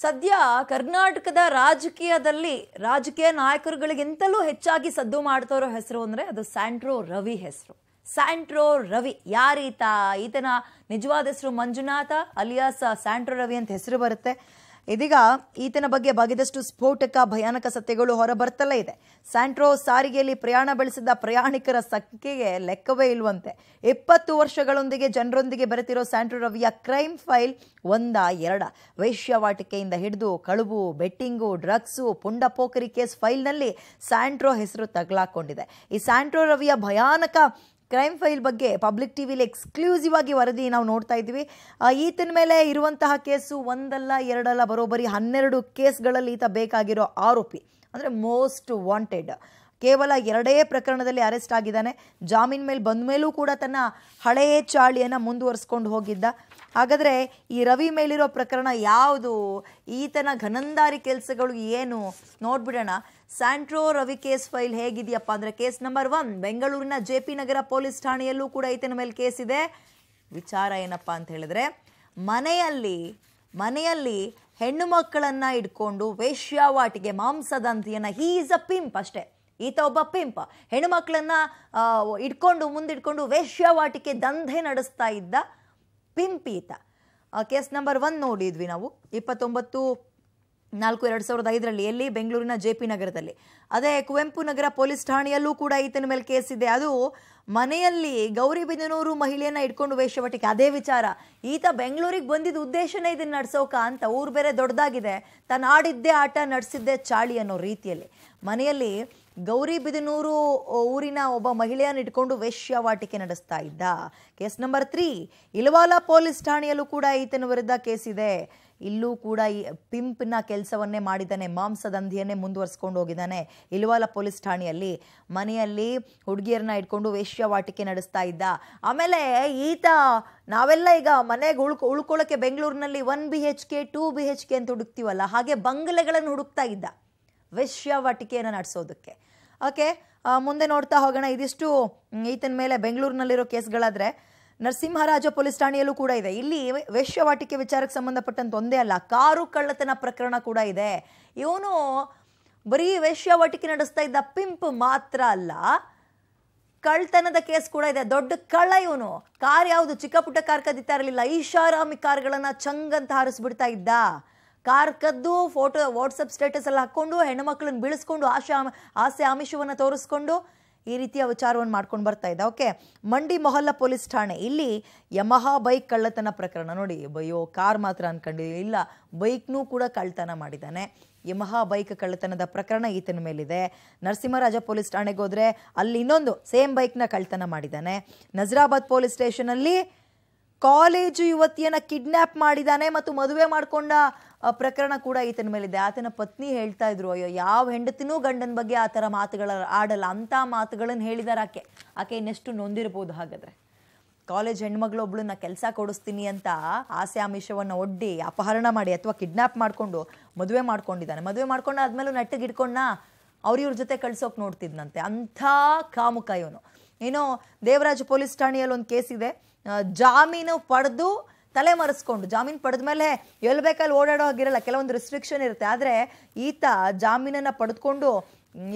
ಸದ್ಯ ಕರ್ನಾಟಕದ ರಾಜಕೀಯದಲ್ಲಿ ರಾಜಕೀಯ ನಾಯಕರುಗಳಿಗಿಂತಲೂ ಹೆಚ್ಚಾಗಿ ಸದ್ದು ಮಾಡ್ತಾರೋ ಹೆಸರು ಅಂದ್ರೆ ಅದು ಸ್ಯಾಂಟ್ರೋ ರವಿ ಹೆಸರು. ಸ್ಯಾಂಟ್ರೋ ರವಿ ಯಾರೀತ? ಈತನ ನಿಜವಾದ ಹೆಸರು ಮಂಜುನಾಥ, ಅಲಿಯಾಸ್ ಸ್ಯಾಂಟ್ರೋ ರವಿ ಅಂತ ಹೆಸರು ಬರುತ್ತೆ. ಇದೀಗ ಈತನ ಬಗ್ಗೆ ಬಗೆದಷ್ಟು ಸ್ಫೋಟಕ, ಭಯಾನಕ ಸತ್ಯಗಳು ಹೊರಬರ್ತಲೇ ಇದೆ. ಸ್ಯಾಂಟ್ರೋ ಸಾರಿಗೆಯಲ್ಲಿ ಪ್ರಯಾಣ ಬೆಳೆಸಿದ ಪ್ರಯಾಣಿಕರ ಸಂಖ್ಯೆಗೆ ಲೆಕ್ಕವೇ ಇಲ್ವಂತೆ. ಇಪ್ಪತ್ತು ವರ್ಷಗಳೊಂದಿಗೆ ಜನರೊಂದಿಗೆ ಬೆರೆತಿರೋ ಸ್ಯಾಂಟ್ರೋ ರವಿಯ ಕ್ರೈಮ್ ಫೈಲ್ ಒಂದ ಎರಡ. ವೈಶ್ಯವಾಟಿಕೆಯಿಂದ ಹಿಡಿದು ಕಳುಬು ಬೆಟ್ಟಿಂಗು, ಡ್ರಗ್ಸು, ಪುಂಡ ಪೋಖರಿ ಕೇಸ್ ಫೈಲ್ನಲ್ಲಿ ಸ್ಯಾಂಟ್ರೋ ಹೆಸರು ತಗಲಾಕೊಂಡಿದೆ. ಈ ಸ್ಯಾಂಟ್ರೋ ರವಿಯ ಭಯಾನಕ ಕ್ರೈಮ್ ಫೈಲ್ ಬಗ್ಗೆ ಪಬ್ಲಿಕ್ ಟಿವಿಲಿ ಎಕ್ಸ್ಕ್ಲೂಸಿವ್ ಆಗಿ ವರದಿ ನಾವು ನೋಡ್ತಾ ಇದ್ವಿ ಆ, ಈತನ ಮೇಲೆ ಇರುವಂತಹ ಕೇಸು ಒಂದಲ್ಲ ಎರಡಲ್ಲ ಬರೋಬ್ಬರಿ ಹನ್ನೆರಡು ಕೇಸ್ಗಳಲ್ಲಿ ಈತ ಬೇಕಾಗಿರೋ ಆರೋಪಿ ಅಂದರೆ ಮೋಸ್ಟ್ ವಾಂಟೆಡ್ ಕೇವಲ ಎರಡೇ ಪ್ರಕರಣದಲ್ಲಿ ಅರೆಸ್ಟ್ ಆಗಿದ್ದಾನೆ. ಜಾಮೀನ್ ಮೇಲೆ ಬಂದ ಮೇಲೂ ಕೂಡ ತನ್ನ ಹಳೆಯ ಚಾಳಿಯನ್ನು ಮುಂದುವರಿಸ್ಕೊಂಡು ಹೋಗಿದ್ದ. ಹಾಗಾದರೆ ಈ ರವಿ ಮೇಲಿರೋ ಪ್ರಕರಣ ಯಾವುದು? ಈತನ ಘನಂದಾರಿ ಕೆಲಸಗಳು ಏನು? ನೋಡ್ಬಿಡೋಣ. ಸ್ಯಾಂಟ್ರೋ ರವಿ ಕೇಸ್ ಫೈಲ್ ಹೇಗಿದೆಯಪ್ಪ ಅಂದರೆ ಕೇಸ್ ನಂಬರ್ ಒನ್, ಬೆಂಗಳೂರಿನ ಜೆ ಪಿ ನಗರ ಪೊಲೀಸ್ ಠಾಣೆಯಲ್ಲೂ ಕೂಡ ಈತನ ಮೇಲೆ ಕೇಸ್ ಇದೆ. ವಿಚಾರ ಏನಪ್ಪ ಅಂತ ಹೇಳಿದ್ರೆ, ಮನೆಯಲ್ಲಿ ಮನೆಯಲ್ಲಿ ಹೆಣ್ಣು ಮಕ್ಕಳನ್ನು ಇಟ್ಕೊಂಡು ವೇಶ್ಯಾವಾಟಿಗೆ ಮಾಂಸದಂತಿಯನ್ನು ಹೀ ಈಸ್ ಅ ಪಿಂಪ್ ಅಷ್ಟೇ. ಈತ ಒಬ್ಬ ಪಿಂಪ್ ಹೆಣ್ಣು ಮಕ್ಕಳನ್ನು ಇಟ್ಕೊಂಡು ಮುಂದಿಟ್ಕೊಂಡು ವೇಶ್ಯಾವಾಟಿಕೆ ದಂಧೆ ನಡೆಸ್ತಾ ಇದ್ದ ಪಿಂಪ್ ಈತ ಕೇಸ್ ನಂಬರ್ ಒನ್ ನೋಡಿದ್ವಿ ನಾವು, ಇಪ್ಪತ್ತೊಂಬತ್ತು, ನಾಲ್ಕು, ಎರಡು ಸಾವಿರದ ಐದರಲ್ಲಿ, ಎಲ್ಲಿ? ಬೆಂಗಳೂರಿನ ಜೆ ಪಿ ನಗರದಲ್ಲಿ. ಅದೇ ಕುವೆಂಪು ನಗರ ಪೊಲೀಸ್ ಠಾಣೆಯಲ್ಲೂ ಕೂಡ ಈತನ ಮೇಲೆ ಕೇಸ್ ಇದೆ. ಅದು ಮನೆಯಲ್ಲಿ ಗೌರಿಬಿದನೂರು ಮಹಿಳೆಯನ್ನ ಇಟ್ಕೊಂಡು ವೇಷವಟಿಕೆ ಅದೇ ವಿಚಾರ. ಈತ ಬೆಂಗಳೂರಿಗೆ ಬಂದಿದ್ದ ಉದ್ದೇಶನೇ ಇದನ್ನ ನಡೆಸೋಕ ಅಂತ ಊರು ಬೇರೆ ದೊಡ್ಡದಾಗಿದೆ ತಾನು ಆಡಿದ್ದೇ ಆಟ, ನಡೆಸಿದ್ದೇ ಚಾಳಿ ಅನ್ನೋ ರೀತಿಯಲ್ಲಿ. ಮನೆಯಲ್ಲಿ ಗೌರಿಬಿದನೂರು ಊರಿನ ಒಬ್ಬ ಮಹಿಳೆಯನ್ನು ಇಟ್ಕೊಂಡು ವೇಶ್ಯಾವಾಟಿಕೆ ನಡೆಸ್ತಾ ಇದ್ದ. Case number three, Ilwala police ಠಾಣೆಯಲ್ಲೂ ಕೂಡ ಈತನ ವಿರುದ್ಧ ಕೇಸ್ ಇದೆ ಇಲ್ಲೂ ಕೂಡ ಈ ಪಿಂಪ್ನ ಕೆಲಸವನ್ನೇ ಮಾಡಿದ್ದಾನೆ ಮಾಂಸದಂಧಿಯನ್ನೇ ಮುಂದುವರಿಸ್ಕೊಂಡು ಹೋಗಿದ್ದಾನೆ ಇಲ್ವಾಲ ಪೊಲೀಸ್ ಠಾಣೆಯಲ್ಲಿ. ಮನೆಯಲ್ಲಿ ಹುಡುಗಿಯರನ್ನ ಇಟ್ಕೊಂಡು ವೇಶ್ಯವಾಟಿಕೆ ನಡೆಸ್ತಾ ಇದ್ದ. ಆಮೇಲೆ ಈತ, ನಾವೆಲ್ಲ ಈಗ ಮನೆಗೆ ಉಳ್ಕೊ ಉಳ್ಕೊಳ್ಳೋಕ್ಕೆ ಬೆಂಗಳೂರಿನಲ್ಲಿ one B H K, two B H K ಅಂತ ಹುಡುಕ್ತೀವಲ್ಲ, ಹಾಗೆ ಬಂಗಲೆಗಳನ್ನು ಹುಡುಕ್ತಾ ಇದ್ದ ವೇಶ್ಯಾವಾಟಿಕೆಯನ್ನು ನಡೆಸೋದಕ್ಕೆ. ಓಕೆ ಮುಂದೆ ನೋಡ್ತಾ ಹೋಗೋಣ. ಇದಿಷ್ಟು ಈತನ ಮೇಲೆ ಬೆಂಗಳೂರಿನಲ್ಲಿರೋ ಕೇಸ್ಗಳಾದರೆ, ನರಸಿಂಹರಾಜ ಪೊಲೀಸ್ ಠಾಣೆಯಲ್ಲೂ ಕೂಡ ಇದೆ. ಇಲ್ಲಿ ವೇಶ್ಯವಾಟಿಕೆ ವಿಚಾರಕ್ಕೆ ಸಂಬಂಧಪಟ್ಟಂತ ಒಂದೇ ಅಲ್ಲ, ಕಾರು ಕಳ್ಳತನ ಪ್ರಕರಣ ಕೂಡ ಇದೆ. ಇವನು ಬರೀ ವೇಶ್ಯವಾಟಿಕೆ ನಡೆಸ್ತಾ ಇದ್ದ ಪಿಂಪ್ ಮಾತ್ರ ಅಲ್ಲ, ಕಳ್ಳತನದ ಕೇಸ್ ಕೂಡ ಇದೆ. ದೊಡ್ಡ ಕಳ್ಳ ಇವನು. ಕಾರ್ ಯಾವುದು ಚಿಕ್ಕ ಪುಟ್ಟ ಕಾರ್ ಕದೀತಾ ಇರಲಿಲ್ಲ ಐಷಾರಾಮಿ ಕಾರ್ಗಳನ್ನು ಚಂಗಂತ ಹಾರಿಸ್ಬಿಡ್ತಾ ಇದ್ದ. ಕಾರ್ ಕದ್ದು ಫೋಟೋ ವಾಟ್ಸಪ್ ಸ್ಟೇಟಸ್ ಎಲ್ಲ ಹಾಕ್ಕೊಂಡು, ಹೆಣ್ಣುಮಕ್ಳನ್ನ ಬೀಳಿಸ್ಕೊಂಡು, ಆಶೆ, ಆಸೆ, ಆಮಿಷವನ್ನು ತೋರಿಸ್ಕೊಂಡು ಈ ರೀತಿಯ ವಿಚಾರವನ್ನು ಮಾಡ್ಕೊಂಡು ಬರ್ತಾ ಇದ್ದ. ಓಕೆ ಮಂಡಿ ಮೊಹಲ್ಲಾ ಪೊಲೀಸ್ ಠಾಣೆ. ಇಲ್ಲಿ ಯಮಹಾ ಬೈಕ್ ಕಳ್ಳತನ ಪ್ರಕರಣ. ನೋಡಿ ಬಯ್ಯೋ ಕಾರ್ ಮಾತ್ರ ಅನ್ಕೊಂಡಿದ್ದೀವಿ ಇಲ್ಲ, ಬೈಕ್ನೂ ಕೂಡ ಕಳ್ಳತನ ಮಾಡಿದ್ದಾನೆ. ಯಮಹಾ ಬೈಕ್ ಕಳ್ಳತನದ ಪ್ರಕರಣ ಈತನ ಮೇಲಿದೆ. ನರಸಿಂಹರಾಜ ಪೊಲೀಸ್ ಠಾಣೆಗೆ ಹೋದರೆ ಅಲ್ಲಿ ಇನ್ನೊಂದು ಸೇಮ್ ಬೈಕ್ನ ಕಳ್ಳತನ ಮಾಡಿದ್ದಾನೆ. ನಜರಾಬಾದ್ ಪೊಲೀಸ್ ಸ್ಟೇಷನಲ್ಲಿ ಕಾಲೇಜು ಯುವತಿಯನ್ನ ಕಿಡ್ನ್ಯಾಪ್ ಮಾಡಿದ್ದಾನೆ ಮತ್ತು ಮದುವೆ ಮಾಡ್ಕೊಂಡ ಪ್ರಕರಣ ಕೂಡ ಈತನ ಮೇಲಿದೆ. ಆತನ ಪತ್ನಿ ಹೇಳ್ತಾ ಇದ್ರು, ಅಯ್ಯೋ, ಯಾವ ಹೆಂಡತಿನೂ ಗಂಡನ ಬಗ್ಗೆ ಆ ಥರ ಮಾತುಗಳ ಆಡಲ್ಲ. ಅಂತ ಮಾತುಗಳನ್ನು ಹೇಳಿದಾರೆ ಆಕೆ. ಆಕೆ ಇನ್ನೆಷ್ಟು ನೊಂದಿರ್ಬೋದು ಹಾಗಾದ್ರೆ? ಕಾಲೇಜ್ ಹೆಣ್ಮಗಳೊಬ್ಳನ್ನ ಕೆಲಸ ಕೊಡಿಸ್ತೀನಿ ಅಂತ ಆಸೆ ಆಮಿಷವನ್ನು ಒಡ್ಡಿ ಅಪಹರಣ ಮಾಡಿ ಅಥವಾ ಕಿಡ್ನಾಪ್ ಮಾಡಿಕೊಂಡು ಮದುವೆ ಮಾಡ್ಕೊಂಡಿದ್ದಾನೆ. ಮದುವೆ ಮಾಡ್ಕೊಂಡು ಆದ್ಮೇಲೆ ನಟ್ಟಿಗೆ ಅವ್ರ ಇವ್ರ ಜೊತೆ ಕಳ್ಸೋಕೆ ನೋಡ್ತಿದ್ನಂತೆ. ಅಂಥ ಕಾಮುಕ ಇವನು. ಏನೋ ದೇವರಾಜ ಪೊಲೀಸ್ ಠಾಣೆಯಲ್ಲಿ ಒಂದು ಕೇಸ್ ಇದೆ ಜಾಮೀನು ಪಡೆದು ತಲೆ ಮರೆಸ್ಕೊಂಡು ಜಾಮೀನು ಪಡೆದ ಮೇಲೆ ಎಲ್ಲಿ ಬೇಕಲ್ಲಿ ಓಡಾಡೋ ಹಾಗಿರಲ್ಲ, ಕೆಲವೊಂದು ರಿಸ್ಟ್ರಿಕ್ಷನ್ ಇರುತ್ತೆ. ಆದರೆ ಈತ ಜಾಮೀನನ್ನು ಪಡೆದುಕೊಂಡು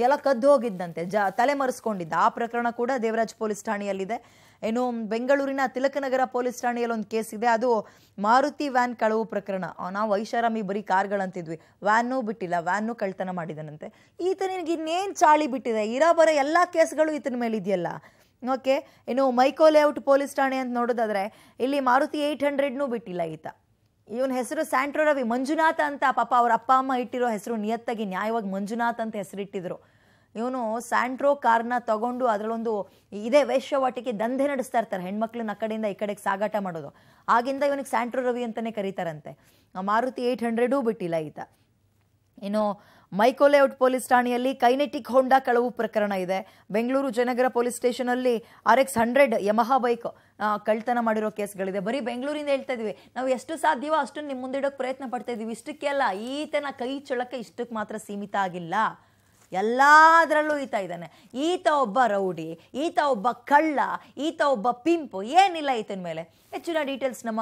ಎಲ್ಲ ಕದ್ದು ಹೋಗಿದ್ದಂತೆ, ಜ ತಲೆ ಮರೆಸ್ಕೊಂಡಿದ್ದ ಆ ಪ್ರಕರಣ ಕೂಡ ದೇವರಾಜ್ ಪೊಲೀಸ್ ಠಾಣೆಯಲ್ಲಿದೆ. ಏನು ಬೆಂಗಳೂರಿನ ತಿಲಕನಗರ ಪೊಲೀಸ್ ಠಾಣೆಯಲ್ಲಿ ಒಂದು ಕೇಸ್ ಇದೆ. ಅದು ಮಾರುತಿ ವ್ಯಾನ್ ಕಳವು ಪ್ರಕರಣ. ನಾವು ಐಷಾರಾಮಿ ಬರೀ ಕಾರ್ಗಳಂತಿದ್ವಿ. ವ್ಯಾನು ಬಿಟ್ಟಿಲ್ಲ ವ್ಯಾನು ಕಳ್ತನ ಮಾಡಿದನಂತೆ. ಈತನಿಗೆ ಇನ್ನೇನು ಚಾಳಿ ಬಿಟ್ಟಿದೆ? ಇರೋ ಬರೋ ಎಲ್ಲ ಕೇಸ್ಗಳು ಈತನ ಮೇಲೆ ಇದೆಯಲ್ಲ ಓಕೆ, ಇನ್ನು ಮೈಕೋ ಲೇಔಟ್ ಪೊಲೀಸ್ ಠಾಣೆ ಅಂತ ನೋಡೋದಾದರೆ, ಇಲ್ಲಿ ಮಾರುತಿ ಏಯ್ಟ್ ಹಂಡ್ರೆಡ್ನೂ ಬಿಟ್ಟಿಲ್ಲ ಈತ. ಇವನ ಹೆಸರು ಸ್ಯಾಂಟ್ರೋ ರವಿ ಮಂಜುನಾಥ ಅಂತ ಪಾಪ ಅವ್ರ ಅಪ್ಪ, ಅಮ್ಮ ಇಟ್ಟಿರೋ ಹೆಸರು ನಿಯತ್ತಾಗಿ ನ್ಯಾಯವಾಗಿ ಮಂಜುನಾಥ್ ಅಂತ ಹೆಸರಿಟ್ಟಿದ್ರು. ಇವನು ಸ್ಯಾಂಟ್ರೋ ಕಾರ್ನ ತಗೊಂಡು ಅದರಲ್ಲೊಂದು ಇದೇ ವೇಶ್ಯವಾಟಿಕೆ ದಂಧೆ ನಡೆಸ್ತಾ ಇರ್ತಾರೆ, ಹೆಣ್ಮಕ್ಳನ್ನ ಆ ಕಡೆಯಿಂದ ಈ ಕಡೆಗೆ ಸಾಗಾಟ ಮಾಡೋದು. ಆಗಿಂದ ಇವನಿಗೆ ಸ್ಯಾಂಟ್ರೋ ರವಿ ಅಂತಲೇ ಕರೀತಾರಂತೆ. ಮಾರುತಿ ಏಯ್ಟ್ ಹಂಡ್ರೆಡೂ ಬಿಟ್ಟಿಲ್ಲ ಈತ. ಇನ್ನು ಮೈಕೋಲೇಔಟ್ ಪೊಲೀಸ್ ಠಾಣೆಯಲ್ಲಿ ಕೈನೆಟಿಕ್ ಹೋಂಡಾ ಕಳವು ಪ್ರಕರಣ ಇದೆ. Bengaluru Jayanagar police ಸ್ಟೇಷನಲ್ಲಿ R X hundred Yamaha bike ಕಳ್ತನ ಮಾಡಿರೋ ಕೇಸ್ಗಳಿದೆ. ಬರೀ ಬೆಂಗಳೂರಿಂದ ಹೇಳ್ತಾ ಇದೀವಿ. ನಾವು ಎಷ್ಟು ಸಾಧ್ಯವೋ ಅಷ್ಟನ್ನು ನಿಮ್ಮ ಮುಂದಿಡೋಕೆ ಪ್ರಯತ್ನ ಪಡ್ತಾ ಇದ್ದೀವಿ ಇಷ್ಟಕ್ಕೆ ಅಲ್ಲ, ಈತನ ಕೈ ಚಳಕ ಇಷ್ಟಕ್ಕೆ ಮಾತ್ರ ಸೀಮಿತ ಆಗಿಲ್ಲ. ಎಲ್ಲದರಲ್ಲೂ ಈತ ಇದ್ದಾನೆ. ಈತ ಒಬ್ಬ ರೌಡಿ, ಈತ ಒಬ್ಬ ಕಳ್ಳ, ಈತ ಒಬ್ಬ ಪಿಂಪು, ಏನಿಲ್ಲ ಈತನ ಮೇಲೆ. ಹೆಚ್ಚಿನ ಡೀಟೇಲ್ಸ್ ನಮ್ಮ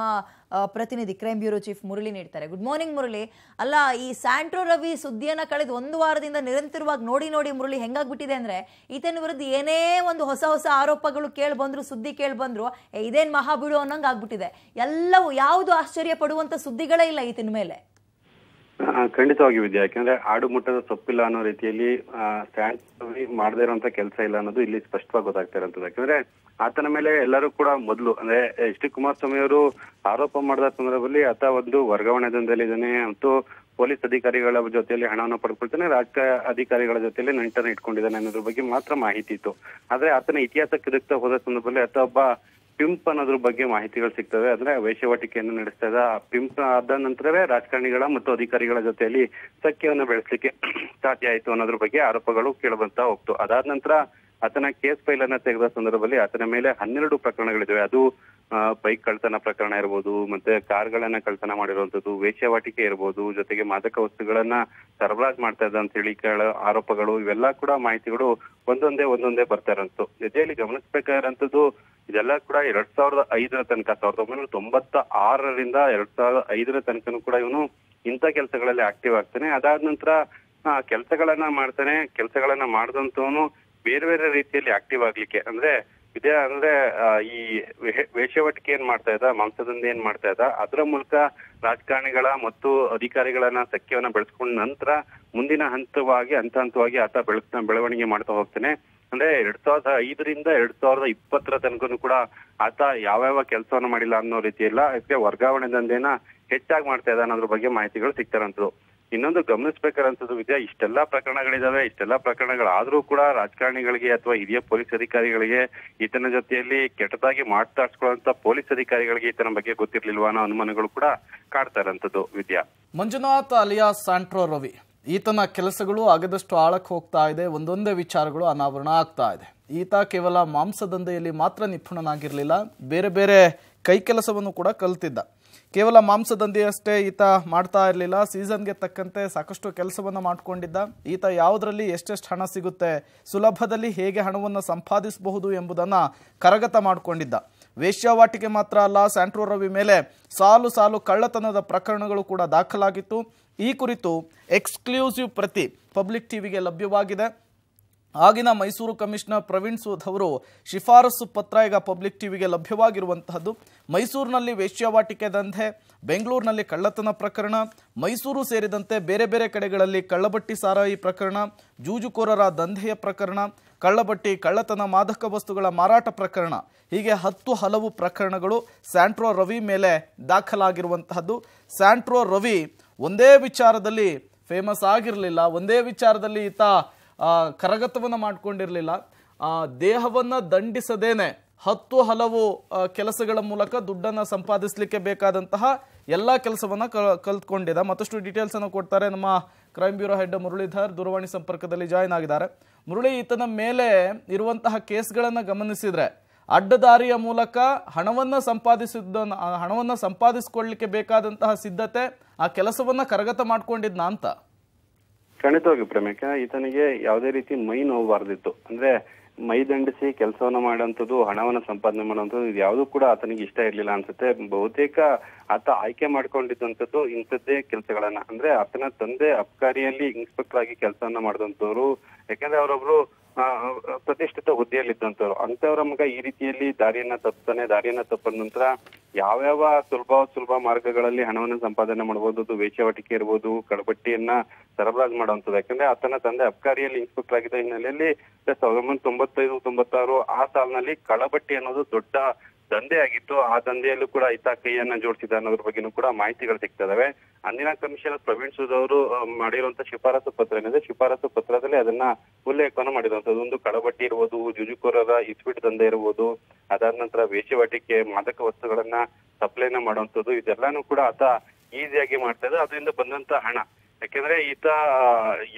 ಪ್ರತಿನಿಧಿ ಕ್ರೈಮ್ ಬ್ಯೂರೋ ಚೀಫ್ ಮುರಳಿ ನೀಡ್ತಾರೆ. Good morning Murali. ಅಲ್ಲ, ಈ ಸ್ಯಾಂಟ್ರೋ ರವಿ ಸುದ್ದಿಯನ್ನು ಕಳೆದ ಒಂದು ವಾರದಿಂದ ನಿರಂತರವಾಗಿ ನೋಡಿ ನೋಡಿ ಮುರಳಿ ಹೆಂಗಾಗ್ಬಿಟ್ಟಿದೆ ಅಂದರೆ, ಈತನ ವಿರುದ್ಧ ಏನೇ ಒಂದು ಹೊಸ ಹೊಸ ಆರೋಪಗಳು ಕೇಳಿ ಬಂದ್ರು, ಸುದ್ದಿ ಕೇಳಿ ಬಂದ್ರು ಇದೇನ್ ಮಹಾಬಿಡು ಅನ್ನೋಂಗೆ ಆಗ್ಬಿಟ್ಟಿದೆ ಎಲ್ಲವೂ ಯಾವುದು ಆಶ್ಚರ್ಯ ಪಡುವಂಥ ಸುದ್ದಿಗಳೇ ಇಲ್ಲ ಈತನ ಮೇಲೆ. ಖಂಡಿತವಾಗಿ ವಿದ್ಯಾ ಯಾಕಂದ್ರೆ ಆಡು ಮುಟ್ಟದ ಸೊಪ್ಪಿಲ್ಲ ಅನ್ನೋ ರೀತಿಯಲ್ಲಿ ಸ್ಟ್ಯಾಂಡ್ ಮಾಡದೇ ಇರುವಂತ ಕೆಲಸ ಇಲ್ಲ ಅನ್ನೋದು ಇಲ್ಲಿ ಸ್ಪಷ್ಟವಾಗಿ ಗೊತ್ತಾಗ್ತಾ ಇರೋಂಥದ್ದು ಯಾಕಂದ್ರೆ ಆತನ ಮೇಲೆ ಎಲ್ಲರೂ ಕೂಡ ಮೊದಲು, ಅಂದ್ರೆ ಎಚ್ ಡಿ ಕುಮಾರಸ್ವಾಮಿ ಅವರು ಆರೋಪ ಮಾಡಿದ ಸಂದರ್ಭದಲ್ಲಿ ಆತ ಒಂದು ವರ್ಗಾವಣೆ ದಂಧೆಯಲ್ಲಿದ್ದಾನೆ ಮತ್ತು ಪೊಲೀಸ್ ಅಧಿಕಾರಿಗಳ ಜೊತೆಯಲ್ಲಿ ಹಣವನ್ನು ಪಡ್ಕೊಳ್ತಾನೆ ರಾಜ್ಯ ಅಧಿಕಾರಿಗಳ ಜೊತೆಯಲ್ಲಿ ನಂಟನ್ನು ಇಟ್ಕೊಂಡಿದ್ದಾನೆ ಅನ್ನೋದ್ರ ಬಗ್ಗೆ ಮಾತ್ರ ಮಾಹಿತಿ ಇತ್ತು. ಆದ್ರೆ ಆತನ ಇತಿಹಾಸಕ್ಕೆ ಹೋದ ಸಂದರ್ಭದಲ್ಲಿ ಆತ ಒಬ್ಬ ಪಿಂಪ್ ಅನ್ನೋದ್ರ ಬಗ್ಗೆ ಮಾಹಿತಿಗಳು ಸಿಗ್ತವೆ. ಅಂದ್ರೆ ವೇಷವಾಟಿಕೆಯನ್ನು ನಡೆಸ್ತಾ ಇದ್ದ ಆ ಪಿಂಪ್ ಆದ ನಂತರವೇ ರಾಜಕಾರಣಿಗಳ ಮತ್ತು ಅಧಿಕಾರಿಗಳ ಜೊತೆಯಲ್ಲಿ ಸಖ್ಯವನ್ನು ಬೆಳೆಸಲಿಕ್ಕೆ ಸಾಧ್ಯ ಆಯಿತು ಅನ್ನೋದ್ರ ಬಗ್ಗೆ ಆರೋಪಗಳು ಕೇಳಬಂತ ಹೋಗ್ತು. ಅದಾದ ನಂತರ ಆತನ ಕೇಸ್ ಫೈಲ್ ಅನ್ನ ತೆಗೆದ ಸಂದರ್ಭದಲ್ಲಿ ಆತನ ಮೇಲೆ ಹನ್ನೆರಡು ಪ್ರಕರಣಗಳಿದಾವೆ ಅದು ಬೈಕ್ ಕಳ್ತನ ಪ್ರಕರಣ ಇರ್ಬೋದು, ಮತ್ತೆ ಕಾರ್ಗಳನ್ನ ಕಳ್ತನ ಮಾಡಿರುವಂತದ್ದು ವೇಶ್ಯವಾಟಿಕೆ ಇರ್ಬೋದು, ಜೊತೆಗೆ ಮಾದಕ ವಸ್ತುಗಳನ್ನ ಸರಬರಾಜು ಮಾಡ್ತಾ ಇದ್ದ ಅಂತ ಹೇಳಿ ಆರೋಪಗಳು, ಇವೆಲ್ಲ ಕೂಡ ಮಾಹಿತಿಗಳು ಒಂದೊಂದೇ ಒಂದೊಂದೇ ಬರ್ತಾ ಇರೋಂಥದ್ದು. ಜೊತೆಯಲ್ಲಿ ಗಮನಿಸಬೇಕಾಗಿರೋಂಥದ್ದು, ಇದೆಲ್ಲ ಕೂಡ ಎರಡ್ ಸಾವಿರದ ಐದರ ತನಕ, ಸಾವಿರದ ಒಂಬೈನೂರ ತೊಂಬತ್ತ ಆರರಿಂದ ಎರಡ್ ಸಾವಿರದ ಐದರ ತನಕನೂ ಕೂಡ ಇವನು ಇಂಥ ಕೆಲಸಗಳಲ್ಲಿ ಆಕ್ಟಿವ್ ಆಗ್ತಾನೆ. ಅದಾದ ನಂತರ ಕೆಲಸಗಳನ್ನ ಮಾಡ್ತಾನೆ. ಕೆಲಸಗಳನ್ನ ಮಾಡಿದಂತವನು ಬೇರೆ ಬೇರೆ ರೀತಿಯಲ್ಲಿ ಆಕ್ಟಿವ್ ಆಗ್ಲಿಕ್ಕೆ. ಅಂದ್ರೆ, ಇದೇ ಅಂದ್ರೆ ಈ ವೇಷವಟಿಕೆ ಏನ್ ಮಾಡ್ತಾ ಇದ್ದ, ಮಾಂಸದಂಧೆ ಏನ್ ಮಾಡ್ತಾ ಇದ್ದ, ಅದರ ಮೂಲಕ ರಾಜಕಾರಣಿಗಳ ಮತ್ತು ಅಧಿಕಾರಿಗಳನ್ನ ಸಖ್ಯವನ್ನ ಬೆಳೆಸ್ಕೊಂಡ ನಂತರ ಮುಂದಿನ ಹಂತವಾಗಿ, ಹಂತ ಹಂತವಾಗಿ ಆತ ಬೆಳ ಬೆಳವಣಿಗೆ ಮಾಡ್ತಾ ಹೋಗ್ತಾನೆ. ಅಂದ್ರೆ, ಎರಡ್ ಸಾವಿರದ ಐದರಿಂದ ಎರಡ್ ಸಾವಿರದ ಇಪ್ಪತ್ತರ ತನಕನು ಕೂಡ ಆತ ಯಾವ್ಯಾವ ಕೆಲಸವನ್ನ ಮಾಡಿಲ್ಲ ಅನ್ನೋ ರೀತಿಯಲ್ಲ ಅದಕ್ಕೆ ವರ್ಗಾವಣೆ ದಂಧೆನ ಹೆಚ್ಚಾಗಿ ಮಾಡ್ತಾ ಇದ್ದ ಅನ್ನೋದ್ರ ಬಗ್ಗೆ ಮಾಹಿತಿಗಳು ಸಿಗ್ತಾರಂತದ್ದು. ಇನ್ನೊಂದು ಗಮನಿಸಬೇಕಾದಂತದ್ದು ವಿದ್ಯಾ, ಇಷ್ಟೆಲ್ಲಾ ಪ್ರಕರಣಗಳಿದಾವೆ, ಇಷ್ಟೆಲ್ಲಾ ಪ್ರಕರಣಗಳಾದ್ರೂ ಕೂಡ ರಾಜಕಾರಣಿಗಳಿಗೆ ಅಥವಾ ಹಿರಿಯ ಪೊಲೀಸ್ ಅಧಿಕಾರಿಗಳಿಗೆ ಈತನ ಜೊತೆಯಲ್ಲಿ ಕೆಟ್ಟದಾಗಿ ಮಾತಾಡ್ಸ್ಕೊಳ್ಳುವಂತ ಪೊಲೀಸ್ ಅಧಿಕಾರಿಗಳಿಗೆ ಈತನ ಬಗ್ಗೆ ಗೊತ್ತಿರ್ಲಿಲ್ವಾ ಅನ್ನೋ ಅನುಮಾನಗಳು ಕೂಡ ಕಾಡ್ತಾ ಇರೋಂಥದ್ದು ವಿದ್ಯಾ. ಮಂಜುನಾಥ್ ಅಲಿಯಾ ಸಾಂಟ್ರೋ ರವಿ, ಈತನ ಕೆಲಸಗಳು ಆಗದಷ್ಟು ಆಳಕ್ಕೆ ಹೋಗ್ತಾ ಇದೆ, ಒಂದೊಂದೇ ವಿಚಾರಗಳು ಅನಾವರಣ ಆಗ್ತಾ ಇದೆ. ಈತ ಕೇವಲ ಮಾಂಸದಂಧೆಯಲ್ಲಿ ಮಾತ್ರ ನಿಪುಣನಾಗಿರಲಿಲ್ಲ, ಬೇರೆ ಬೇರೆ ಕೈ ಕೆಲಸವನ್ನು ಕೂಡ ಕಲ್ತಿದ್ದ. ಕೇವಲ ಮಾಂಸದಂಧೆಯಷ್ಟೇ ಈತ ಮಾಡ್ತಾ ಇರಲಿಲ್ಲ. ಸೀಸನ್ಗೆ ತಕ್ಕಂತೆ ಸಾಕಷ್ಟು ಕೆಲಸವನ್ನು ಮಾಡಿಕೊಂಡಿದ್ದ. ಈತ ಯಾವುದರಲ್ಲಿ ಎಷ್ಟೆಷ್ಟು ಹಣ ಸಿಗುತ್ತೆ, ಸುಲಭದಲ್ಲಿ ಹೇಗೆ ಹಣವನ್ನು ಸಂಪಾದಿಸಬಹುದು ಎಂಬುದನ್ನು ಕರಗತ ಮಾಡಿಕೊಂಡಿದ್ದ. ವೇಶ್ಯಾವಾಟಿಕೆ ಮಾತ್ರ ಅಲ್ಲ, ಸ್ಯಾಂಟ್ರೋ ರವಿ ಮೇಲೆ ಸಾಲು ಸಾಲು ಕಳ್ಳತನದ ಪ್ರಕರಣಗಳು ಕೂಡ ದಾಖಲಾಗಿತ್ತು. ಈ ಕುರಿತು ಎಕ್ಸ್ಕ್ಲೂಸಿವ್ ಪ್ರತಿ ಪಬ್ಲಿಕ್ ಟಿವಿಗೆ ಲಭ್ಯವಾಗಿದೆ. ಆಗಿನ ಮೈಸೂರು ಕಮಿಷನರ್ ಪ್ರವೀಣ್ ಸೂದ್ ಅವರು ಶಿಫಾರಸು ಪತ್ರ ಈಗ ಪಬ್ಲಿಕ್ ಟಿವಿಗೆ ಲಭ್ಯವಾಗಿರುವಂತಹದ್ದು. ಮೈಸೂರಿನಲ್ಲಿ ವೇಶ್ಯಾವಾಟಿಕೆ ದಂಧೆ, ಬೆಂಗಳೂರಿನಲ್ಲಿ ಕಳ್ಳತನ ಪ್ರಕರಣ, ಮೈಸೂರು ಸೇರಿದಂತೆ ಬೇರೆ ಬೇರೆ ಕಡೆಗಳಲ್ಲಿ ಕಳ್ಳಬಟ್ಟಿ ಸಾರಾಯಿ ಪ್ರಕರಣ, ಜೂಜುಕೋರರ ದಂಧೆಯ ಪ್ರಕರಣ, ಕಳ್ಳಬಟ್ಟಿ ಕಳ್ಳತನ ಮಾದಕ ವಸ್ತುಗಳ ಮಾರಾಟ ಪ್ರಕರಣ, ಹೀಗೆ ಹತ್ತು ಹಲವು ಪ್ರಕರಣಗಳು ಸ್ಯಾಂಟ್ರೋ ರವಿ ಮೇಲೆ ದಾಖಲಾಗಿರುವಂತಹದ್ದು. ಸ್ಯಾಂಟ್ರೋ ರವಿ ಒಂದೇ ವಿಚಾರದಲ್ಲಿ ಫೇಮಸ್ ಆಗಿರಲಿಲ್ಲ, ಒಂದೇ ವಿಚಾರದಲ್ಲಿ ಈತ ಕರಗತವನ್ನ ಮಾಡಿಕೊಂಡಿರಲಿಲ್ಲ. ದೇಹವನ್ನು ದಂಡಿಸದೇನೆ ಹತ್ತು ಹಲವು ಕೆಲಸಗಳ ಮೂಲಕ ದುಡ್ಡನ್ನು ಸಂಪಾದಿಸಲಿಕ್ಕೆ ಬೇಕಾದಂತಹ ಎಲ್ಲ ಕೆಲಸವನ್ನು ಕಲ್ತ್ಕೊಂಡಿದ್ದ. ಮತ್ತಷ್ಟು ಡೀಟೇಲ್ಸನ್ನು ಕೊಡ್ತಾರೆ ನಮ್ಮ ಕ್ರೈಮ್ ಬ್ಯೂರೋ ಹೆಡ್ ಮುರಳೀಧರ್. ದೂರವಾಣಿ ಸಂಪರ್ಕದಲ್ಲಿ ಜಾಯ್ನ್ ಆಗಿದ್ದಾರೆ. ಮುರಳಿ, ಈತನ ಮೇಲೆ ಇರುವಂತಹ ಕೇಸ್ಗಳನ್ನು ಗಮನಿಸಿದರೆ ಅಡ್ಡದಾರಿಯ ಮೂಲಕ ಹಣವನ್ನು ಸಂಪಾದಿಸಿದ್ದ ಹಣವನ್ನು ಸಂಪಾದಿಸಿಕೊಳ್ಳಲಿಕ್ಕೆ ಬೇಕಾದಂತಹ ಸಿದ್ಧತೆ ಆ ಕೆಲಸವನ್ನು ಕರಗತ ಮಾಡಿಕೊಂಡಿದ್ನ ಅಂತ. ಖಂಡಿತವಾಗಿ ಪ್ರೇಮಿಕ, ಈತನಿಗೆ ಯಾವುದೇ ರೀತಿ ಮೈ ನೋವಬಾರ್ದಿತ್ತು ಅಂದ್ರೆ ಮೈ ದಂಡಿಸಿ ಕೆಲಸವನ್ನ ಮಾಡುವಂಥದ್ದು, ಹಣವನ್ನ ಸಂಪಾದನೆ ಮಾಡುವಂಥದ್ದು, ಇದು ಯಾವುದು ಕೂಡ ಆತನಿಗೆ ಇಷ್ಟ ಇರ್ಲಿಲ್ಲ ಅನ್ಸುತ್ತೆ. ಬಹುತೇಕ ಆತ ಆಯ್ಕೆ ಮಾಡ್ಕೊಂಡಿದ್ದಂಥದ್ದು ಇಂಥದ್ದೇ ಕೆಲಸಗಳನ್ನ. ಅಂದ್ರೆ ಆತನ ತಂದೆ ಅಬ್ಕಾರಿಯಲ್ಲಿ ಇನ್ಸ್ಪೆಕ್ಟರ್ ಆಗಿ ಕೆಲಸವನ್ನ ಮಾಡಿದಂಥವ್ರು, ಯಾಕಂದ್ರೆ ಅವರೊಬ್ರು ಪ್ರತಿಷ್ಠಿತ ಹುದ್ದೆಯಲ್ಲಿದ್ದಂಥವ್ರು ಅಂತವರ ಮಗ ಈ ರೀತಿಯಲ್ಲಿ ದಾರಿಯನ್ನ ತಪ್ತಾನೆ, ದಾರಿಯನ್ನ ತಪ್ಪಿದ ನಂತರ ಯಾವ್ಯಾವ ಸುಲಭ ಸುಲಭ ಮಾರ್ಗಗಳಲ್ಲಿ ಹಣವನ್ನ ಸಂಪಾದನೆ ಮಾಡಬಹುದು ಅದು ವೇಶ್ಯಾವಾಟಿಕೆ ಇರ್ಬೋದು ಕಡಬಟ್ಟಿಯನ್ನ ಸರಬರಾಜು ಮಾಡುವಂಥದ್ದು. ಯಾಕಂದ್ರೆ ಆತನ ತಂದೆ ಅಬ್ಕಾರಿಯಲ್ಲಿ ಇನ್ಸ್ಪೆಕ್ಟರ್ ಆಗಿದ್ದ ಹಿನ್ನೆಲೆಯಲ್ಲಿ, ಸಾವಿರದ ಒಂಬೈನೂರ ತೊಂಬತ್ತೈದು, ತೊಂಬತ್ತಾರು ಆ ಸಾಲಿನಲ್ಲಿ ಕಳಬಟ್ಟಿ ಅನ್ನೋದು ದೊಡ್ಡ ದಂಧೆ ಆಗಿತ್ತು ಆ ದಂಧೆಯಲ್ಲೂ ಕೂಡ ಈತ ಕೈಯನ್ನ ಜೋಡಿಸಿದ ಅನ್ನೋದ್ರ ಬಗ್ಗೆನೂ ಕೂಡ ಮಾಹಿತಿಗಳು ಸಿಗ್ತದವೆ ಅಂದಿನ ಕಮಿಷನರ್ ಪ್ರವೀಣ್ ಸೂದ್ ಅವರು ಮಾಡಿರುವಂತ ಶಿಫಾರಸು ಪತ್ರ ಏನಿದೆ ಶಿಫಾರಸು ಪತ್ರದಲ್ಲಿ ಅದನ್ನ ಉಲ್ಲೇಖವನ್ನು ಮಾಡಿರುವಂತದ್ದು ಒಂದು ಕಳಬಟ್ಟಿ ಇರ್ಬೋದು, ಜುಜುಕೋರರ ಇಸ್ಪಿಟ್ ದಂಧೆ ಇರ್ಬೋದು, ಅದಾದ ನಂತರ ವೇಷವಾಟಿಕೆ ಮಾದಕ ವಸ್ತುಗಳನ್ನ ಸಪ್ಲೈನ ಮಾಡುವಂತದ್ದು ಇದೆಲ್ಲಾನು ಕೂಡ ಆತ ಈಸಿಯಾಗಿ ಮಾಡ್ತಾ ಇದ್ದ ಅದರಿಂದ ಬಂದಂತ ಹಣ. ಯಾಕೆಂದ್ರೆ ಈತ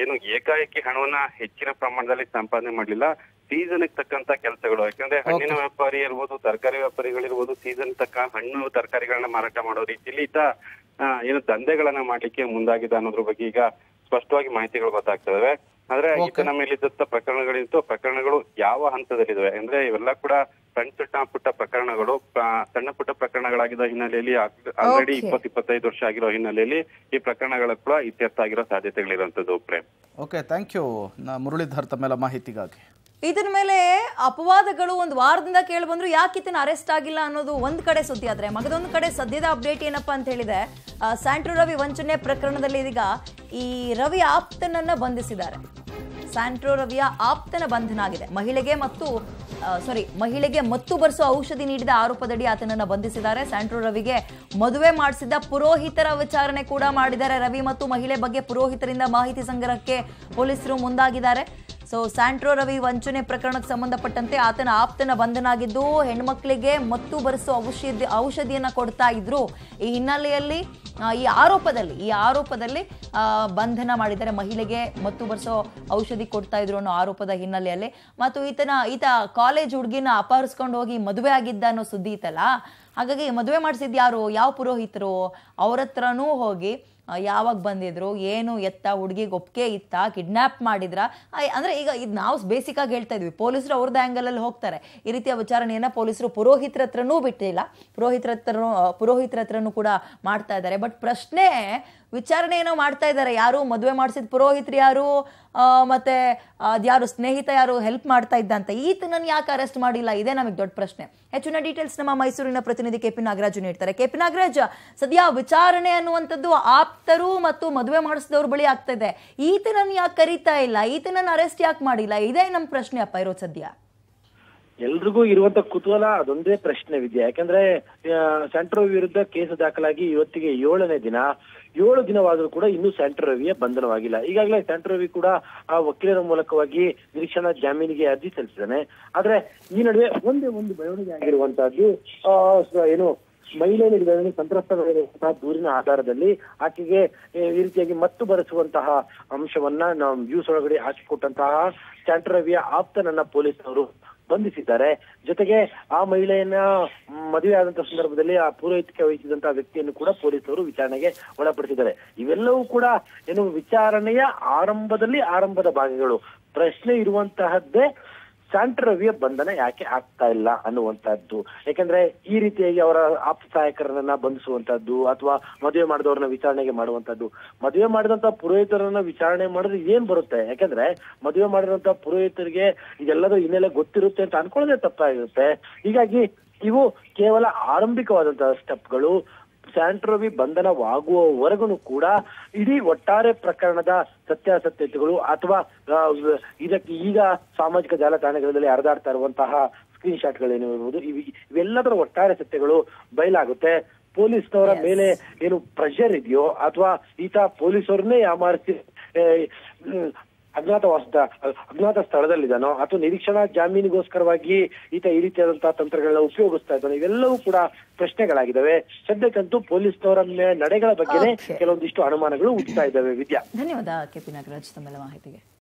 ಏನು ಏಕಾಏಕಿ ಹಣವನ್ನ ಹೆಚ್ಚಿನ ಪ್ರಮಾಣದಲ್ಲಿ ಸಂಪಾದನೆ ಮಾಡಲಿಲ್ಲ. ಸೀಸನ್ ತಕ್ಕಂತ ಕೆಲಸಗಳು. ಯಾಕಂದ್ರೆ ಹಣ್ಣಿನ ವ್ಯಾಪಾರಿ ಇರ್ಬೋದು ತರಕಾರಿ ವ್ಯಾಪಾರಿಗಳಿರ್ಬೋದು ಸೀಸನ್ ತಕ್ಕ ಹಣ್ಣು ತರಕಾರಿಗಳನ್ನ ಮಾರಾಟ ಮಾಡೋ ರೀತಿಯಲ್ಲಿ ಈತ ಏನು ದಂಧೆಗಳನ್ನ ಮಾಡ್ಲಿಕ್ಕೆ ಮುಂದಾಗಿದೆ ಅನ್ನೋದ್ರ ಬಗ್ಗೆ ಈಗ ಸ್ಪಷ್ಟವಾಗಿ ಮಾಹಿತಿಗಳು ಗೊತ್ತಾಗ್ತವೆ ಆದ್ರೆ ಈತನ ಮೇಲಿದ್ದಂತ ಪ್ರಕರಣಗಳಿತ್ತು ಪ್ರಕರಣಗಳು ಯಾವ ಹಂತದಲ್ಲಿದ್ದಾವೆ? ಅಂದ್ರೆ ಇವೆಲ್ಲ ಕೂಡ ಸಣ್ಣ ಸಣ್ಣ ಪುಟ್ಟ ಪ್ರಕರಣಗಳು ಸಣ್ಣ ಪುಟ್ಟ ಪ್ರಕರಣಗಳಾಗಿದ್ದ ಹಿನ್ನೆಲೆಯಲ್ಲಿ ಆಲ್ರೆಡಿ. ಇಪ್ಪತ್ ಇಪ್ಪತ್ತೈದು ವರ್ಷ ಆಗಿರೋ ಹಿನ್ನೆಲೆಯಲ್ಲಿ ಈ ಪ್ರಕರಣಗಳ ಕೂಡ ಇತ್ಯರ್ಥ ಆಗಿರೋ ಸಾಧ್ಯತೆಗಳಿರುವಂತದ್ದು ಪ್ರೇಮ್. ಓಕೆ ಥ್ಯಾಂಕ್ ಯು ನಾ ಮುರಳೀಧರ್ ತಮ್ಮೆಲ್ಲ ಮಾಹಿತಿಗಾಗಿ. ಇದರ ಮೇಲೆ ಅಪವಾದಗಳು ಒಂದು ವಾರದಿಂದ ಕೇಳಿ ಬಂದ್ರು ಯಾಕೆ ಇತನ ಅರೆಸ್ಟ್ ಆಗಿಲ್ಲ ಅನ್ನೋದು ಒಂದ್ ಕಡೆ ಸುದ್ದಿ ಆದ್ರೆ ಮಗದೊಂದು ಕಡೆ ಸದ್ಯದ ಅಪ್ಡೇಟ್ ಏನಪ್ಪಾ ಅಂತ ಹೇಳಿದೆ ಆ, ಸ್ಯಾಂಟ್ರೋ ರವಿ ವಂಚನೆ ಪ್ರಕರಣದಲ್ಲಿ ಇದೀಗ ಈ ರವಿ ಆಪ್ತನನ್ನ ಬಂಧಿಸಿದ್ದಾರೆ. ಸ್ಯಾಂಟ್ರೋ ರವಿಯ ಆಪ್ತನ ಬಂಧನ ಆಗಿದೆ ಮಹಿಳೆಗೆ ಮತ್ತು ಸಾರಿ ಮಹಿಳೆಗೆ ಮತ್ತು ಬರೆಸೋ ಔಷಧಿ ನೀಡಿದ ಆರೋಪದಡಿ ಆತನನ್ನು ಬಂಧಿಸಿದ್ದಾರೆ. ಸ್ಯಾಂಟ್ರೋ ರವಿಗೆ ಮದುವೆ ಮಾಡಿಸಿದ್ದ ಪುರೋಹಿತರ ವಿಚಾರಣೆ ಕೂಡ ಮಾಡಿದ್ದಾರೆ. ರವಿ ಮತ್ತು ಮಹಿಳೆ ಬಗ್ಗೆ ಪುರೋಹಿತರಿಂದ ಮಾಹಿತಿ ಸಂಗ್ರಹಕ್ಕೆ ಪೊಲೀಸರು ಮುಂದಾಗಿದ್ದಾರೆ. ಸೊ ಸ್ಯಾಂಟ್ರೋ ರವಿ ವಂಚನೆ ಪ್ರಕರಣಕ್ಕೆ ಸಂಬಂಧಪಟ್ಟಂತೆ ಆತನ ಆಪ್ತನ ಬಂಧನ ಆಗಿದ್ದು ಹೆಣ್ಮಕ್ಳಿಗೆ ಮತ್ತು ಬರೆಸೋ ಔಷಧಿ ಔಷಧಿಯನ್ನು ಕೊಡ್ತಾ ಇದ್ರು. ಈ ಹಿನ್ನೆಲೆಯಲ್ಲಿ ಈ ಆರೋಪದಲ್ಲಿ ಈ ಆರೋಪದಲ್ಲಿ ಬಂಧನ ಮಾಡಿದ್ದಾರೆ. ಮಹಿಳೆಗೆ ಮತ್ತು ಬರೆಸೋ ಔಷಧಿ ಕೊಡ್ತಾ ಇದ್ರು ಅನ್ನೋ ಆರೋಪದ ಹಿನ್ನೆಲೆಯಲ್ಲಿ. ಮತ್ತು ಈತನ, ಈತ ಕಾಲೇಜ್ ಹುಡುಗಿನ ಅಪಹರಿಸ್ಕೊಂಡು ಹೋಗಿ ಮದುವೆ ಆಗಿದ್ದ ಅನ್ನೋ ಸುದ್ದಿ ಇತ್ತಲ್ಲ ಹಾಗಾಗಿ ಮದುವೆ ಮಾಡಿಸಿದ್ದು ಯಾರು? ಯಾವ ಪುರೋಹಿತರು? ಅವ್ರ ಹತ್ರನೂ ಹೋಗಿ ಯಾವಾಗ ಬಂದಿದ್ರು, ಏನು ಎತ್ತ, ಹುಡುಗಿಗೆ ಒಪ್ಪಿಗೆ ಇತ್ತ ಕಿಡ್ನ್ಯಾಪ್ ಮಾಡಿದ್ರ? ಅಂದ್ರೆ ಈಗ ಇದು ನಾವು ಬೇಸಿಕ್ ಆಗಿ ಹೇಳ್ತಾ ಇದ್ವಿ. ಪೊಲೀಸರು ಅವ್ರದ್ದು ಆ್ಯಂಗಲಲ್ಲಿ ಹೋಗ್ತಾರೆ. ಈ ರೀತಿಯ ವಿಚಾರಣೆಯನ್ನ ಪೊಲೀಸರು ಪುರೋಹಿತರ ಹತ್ರನೂ ಬಿಟ್ಟಿಲ್ಲ. ಪುರೋಹಿತರ ಹತ್ರ ಪುರೋಹಿತರ ಹತ್ರನೂ ಕೂಡ ಮಾಡ್ತಾ ಇದ್ದಾರೆ. ಬಟ್ ಪ್ರಶ್ನೆ ವಿಚಾರಣೆ ಏನೋ ಮಾಡ್ತಾ ಇದ್ದಾರೆ ಯಾರು? ಮದುವೆ ಮಾಡಿಸಿದ ಪುರೋಹಿತರು ಯಾರು? ಮತ್ತೆ ಅದ್ಯಾರು ಸ್ನೇಹಿತ, ಯಾರು ಹೆಲ್ಪ್ ಮಾಡ್ತಾ ಇದ್ದ ಅಂತ ಈತನನ್ನು ಯಾಕೆ ಅರೆಸ್ಟ್ ಮಾಡಿಲ್ಲ? ಇದೇ ನಮಗೆ ದೊಡ್ಡ ಪ್ರಶ್ನೆ. ಹೆಚ್ಚಿನ ಡೀಟೇಲ್ಸ್ ನಮ್ಮ ಮೈಸೂರಿನ ಪ್ರತಿನಿಧಿ ಕೆ. ಪಿ. ನಾಗರಾಜು ನೀಡ್ತಾರೆ ಕೆ. ಪಿ. ನಾಗರಾಜ್, ಸದ್ಯ ವಿಚಾರಣೆ ಅನ್ನುವಂಥದ್ದು ಆಪ್ತರು ಮತ್ತು ಮದುವೆ ಮಾಡಿಸಿದವ್ರ ಬಳಿ ಆಗ್ತಾ ಇದೆ. ಈತನನ್ನು ಯಾಕೆ ಕರೀತಾ ಇಲ್ಲ? ಈತನನ್ನು ಅರೆಸ್ಟ್ ಯಾಕೆ ಮಾಡಿಲ್ಲ? ಇದೇ ನಮ್ಮ ಪ್ರಶ್ನೆ ಅಪ್ಪ ಇರೋದು ಸದ್ಯ. ಎಲ್ರಿಗೂ ಇರುವಂತ ಕುತೂಹಲ ಅದೊಂದೇ ಪ್ರಶ್ನೆ ವಿದ್ಯೆ. ಯಾಕಂದ್ರೆ ಸೆಂಟ್ರೋ ವಿರುದ್ಧ ಕೇಸ್ ದಾಖಲಾಗಿ ಇವತ್ತಿಗೆ ಏಳನೇ ದಿನ. ಏಳು ದಿನವಾದರೂ ಕೂಡ ಇನ್ನೂ ಸೆಂಟ್ರೋ ರವಿಯ ಬಂಧನವಾಗಿಲ್ಲ. ಈಗಾಗಲೇ ಸೆಂಟ್ರೋ ರವಿ ಕೂಡ ಆ ವಕೀಲರ ಮೂಲಕವಾಗಿ ನಿರೀಕ್ಷಣಾ ಜಾಮೀನಿಗೆ ಅರ್ಜಿ ಸಲ್ಲಿಸಿದ್ದಾನೆ. ಆದ್ರೆ, ಈ ನಡುವೆ ಒಂದೇ ಒಂದು ಬೆಳವಣಿಗೆ ಆಗಿರುವಂತಹದ್ದು ಏನು, ಮಹಿಳೆ ನೀಡಿದ ಸಂತ್ರಸ್ತರಾಗಿರುವಂತಹ ದೂರಿನ ಆಧಾರದಲ್ಲಿ ಆಕೆಗೆ, ಈ ರೀತಿಯಾಗಿ ಮತ್ತು ಬರೆಸುವಂತಹ ಅಂಶವನ್ನ ನಾವು ನ್ಯೂಸ್ ಒಳಗಡೆ ಹಾಕಿಕೊಟ್ಟಂತಹ ಸೆಂಟ್ರೋ ರವಿಯ ಆಪ್ತನನ್ನ ಪೊಲೀಸರು ಬಂಧಿಸಿದ್ದಾರೆ. ಜೊತೆಗೆ ಆ ಮಹಿಳೆಯನ್ನ ಮದುವೆ ಆದಂತಹ ಸಂದರ್ಭದಲ್ಲಿ ಆ ಪೂರೈಕೆ ವಹಿಸಿದಂತಹ ವ್ಯಕ್ತಿಯನ್ನು ಕೂಡ ಪೊಲೀಸರು ವಿಚಾರಣೆಗೆ ಒಳಪಡಿಸಿದ್ದಾರೆ. ಇವೆಲ್ಲವೂ ಕೂಡ ಏನು ವಿಚಾರಣೆಯ ಆರಂಭದಲ್ಲಿ ಆರಂಭದ ಭಾಗಗಳು. ಪ್ರಶ್ನೆ ಇರುವಂತಹದ್ದೇ ಸ್ಯಾಂಟ್ರ ರವಿಯ ಬಂಧನ ಯಾಕೆ ಆಗ್ತಾ ಇಲ್ಲ ಅನ್ನುವಂತಹದ್ದು ಯಾಕಂದ್ರೆ ಈ ರೀತಿಯಾಗಿ ಅವರ ಆಪ್ತ ಸಹಾಯಕರನ್ನ ಬಂಧಿಸುವಂತಹದ್ದು ಅಥವಾ ಮದುವೆ ಮಾಡಿದವ್ರನ್ನ ವಿಚಾರಣೆಗೆ ಮಾಡುವಂತಹದ್ದು ಮದುವೆ ಮಾಡಿದಂತ ಪುರೋಹಿತರನ್ನ ವಿಚಾರಣೆ ಮಾಡಿದ್ರೆ ಏನ್ ಬರುತ್ತೆ? ಯಾಕಂದ್ರೆ ಮದುವೆ ಮಾಡಿದಂತ ಪುರೋಹಿತರಿಗೆ ಇದೆಲ್ಲದೂ ಹಿನ್ನೆಲೆ ಗೊತ್ತಿರುತ್ತೆ ಅಂತ ಅನ್ಕೊಳ್ಳೋದೇ ತಪ್ಪಾಗಿರುತ್ತೆ. ಹೀಗಾಗಿ ಇವು ಕೇವಲ ಆರಂಭಿಕವಾದಂತಹ ಸ್ಟೆಪ್ಗಳು ಸ್ಯಾಂಟ್ರೋವಿ ಬಂಧನವಾಗುವವರೆಗೂ ಕೂಡ ಇಡೀ ಒಟ್ಟಾರೆ ಪ್ರಕರಣದ ಸತ್ಯಾಸತ್ಯತೆಗಳು ಅಥವಾ ಇದಕ್ಕೆ ಈಗ ಸಾಮಾಜಿಕ ಜಾಲತಾಣಗಳಲ್ಲಿ ಹರಿದಾಡ್ತಾ ಇರುವಂತಹ ಸ್ಕ್ರೀನ್ ಶಾಟ್ಗಳೇನು ಇರ್ಬೋದು ಇವ್- ಇವೆಲ್ಲದರ ಒಟ್ಟಾರೆ ಸತ್ಯಗಳು ಬಯಲಾಗುತ್ತೆ. ಪೊಲೀಸ್ನವರ ಮೇಲೆ ಏನು ಪ್ರೆಷರ್ ಇದೆಯೋ ಅಥವಾ ಈತ ಪೊಲೀಸರನ್ನೇ ಯಾಮಾರಿಸಿ ಅಜ್ಞಾತವಾಸದ ಅಜ್ಞಾತ ಸ್ಥಳದಲ್ಲಿದ್ದಾನೋ ಅಥವಾ ನಿರೀಕ್ಷಣಾ ಜಾಮೀನಿಗೋಸ್ಕರವಾಗಿ ಈತ ಈ ರೀತಿಯಾದಂತಹ ತಂತ್ರಗಳನ್ನ ಉಪಯೋಗಿಸ್ತಾ ಇದ್ದಾನೆ ಇವೆಲ್ಲವೂ ಕೂಡ ಪ್ರಶ್ನೆಗಳಾಗಿದ್ದಾವೆ. ಸದ್ಯಕ್ಕಂತೂ ಪೊಲೀಸ್ನವರ ನಡೆಗಳ ಬಗ್ಗೆನೇ. ಕೆಲವೊಂದಿಷ್ಟು ಅನುಮಾನಗಳು ಹುಟ್ಟುತ್ತಾ ಇದ್ದಾವೆ ವಿದ್ಯಾ. ಧನ್ಯವಾದ ಕೆಪಿ ನಾಗರಾಜ್ ತಮ್ಮೆಲ್ಲ ಮಾಹಿತಿಗೆ.